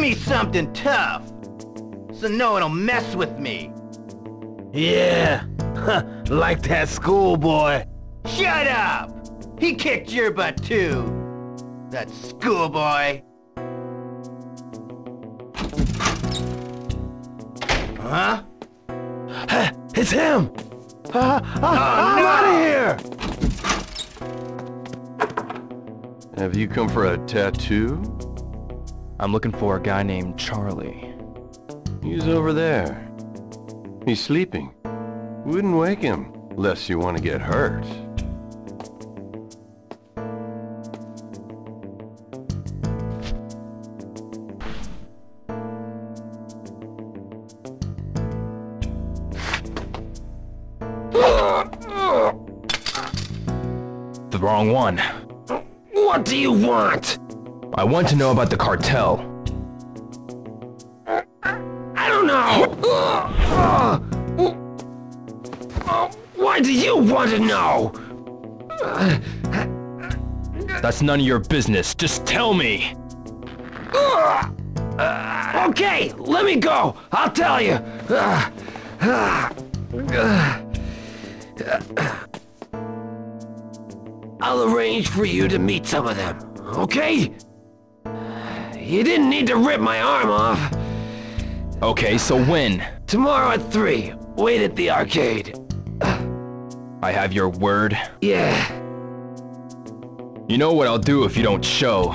me something tough, so no one will mess with me. Yeah, like that schoolboy. Shut up! He kicked your butt too. That schoolboy. Huh? It's him! Uh, uh, I'm no! out of here! Have you come for a tattoo? I'm looking for a guy named Charlie. He's over there. He's sleeping. Wouldn't wake him, lest you want to get hurt. The wrong one. What do you want? I want to know about the cartel. I don't know! Why do you want to know? That's none of your business. Just tell me. Okay, let me go. I'll tell you. I'll arrange for you to meet some of them, okay? You didn't need to rip my arm off. Okay, so when? Tomorrow at 3, wait at the arcade. I have your word. Yeah. You know what I'll do if you don't show.